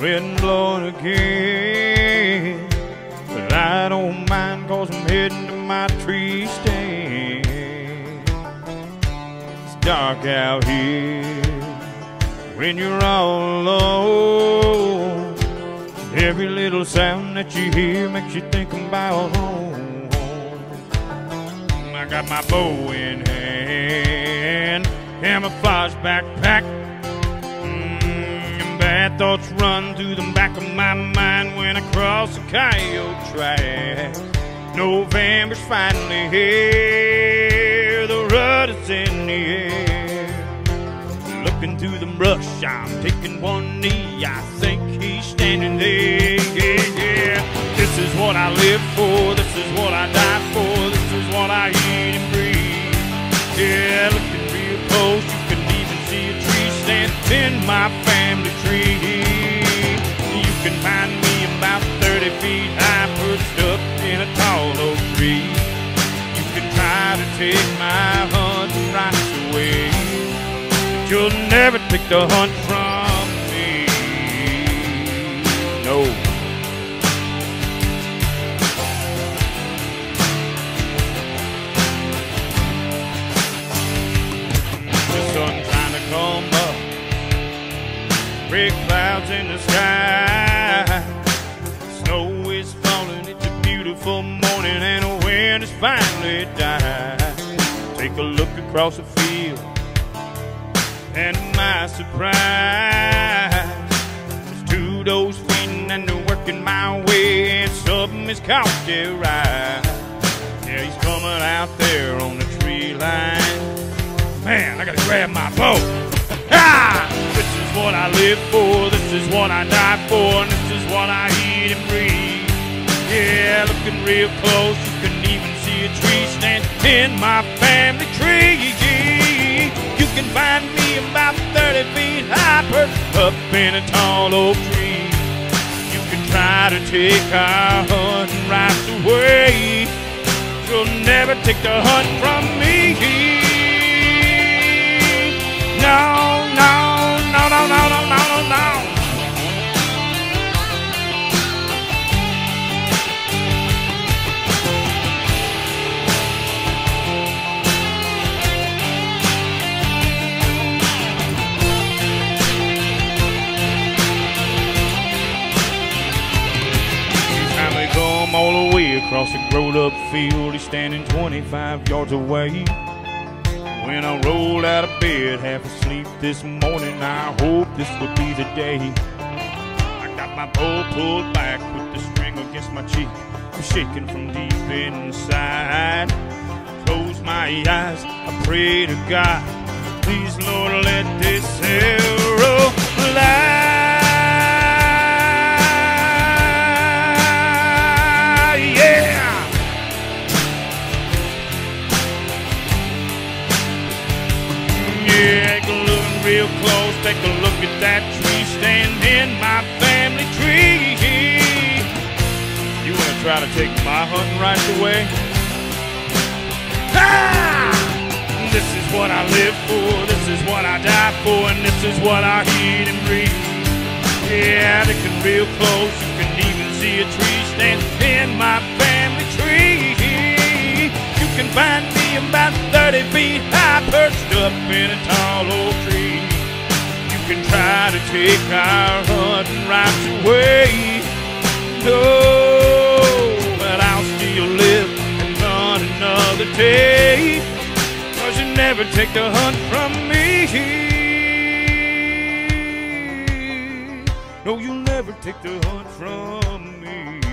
wind blowing again. But I don't mind cause I'm heading to my tree stand. Dark out here when you're all alone. Every little sound that you hear makes you think about home. I got my bow in hand, camouflage backpack. Mm, bad thoughts run through the back of my mind when I cross the coyote track. November's finally here, air. Looking through the brush, I'm taking one knee. I think he's standing there. Yeah, yeah. This is what I live for. This is what I die for. This is what I eat and breathe. Yeah, looking real close, you can even see a tree stand in my family tree. You can find me about 30 feet high, perched up in a tall oak tree. You can try to take Never take the hunt from me. No. The sun trying to come up. Red clouds in the sky. Snow is falling. It's a beautiful morning, and the wind has finally died. Take a look across the surprise, there's two does feeding and they're working my way, and something is caught their eye. Yeah, he's coming out there on the tree line. Man, I gotta grab my bow. Ah! This is what I live for, this is what I die for, and this is what I eat and breathe. Yeah, looking real close, you can even see a tree stand in my family tree. Up in a tall oak tree. You can try to take our hunting rights away. You'll never take the hunt from me. No, across the grown up field. He's standing 25 yards away. When I rolled out of bed, half asleep this morning, I hope this would be the day. I got my bow pulled back with the string against my cheek. I'm shaking from deep inside. Close my eyes, I pray to God. Please, Lord, let this arrow real close. Take a look at that tree stand in my family tree. You wanna try to take my hunting rights away? Ah! This is what I live for, this is what I die for, and this is what I eat and breathe. Yeah, looking real close, you can even see a tree stand in my family can find me about 30 feet high, perched up in a tall oak tree. You can try to take our hunting rights away. No, but I'll still live and run another day. Cause you never take the hunt from me. No, you'll never take the hunt from me.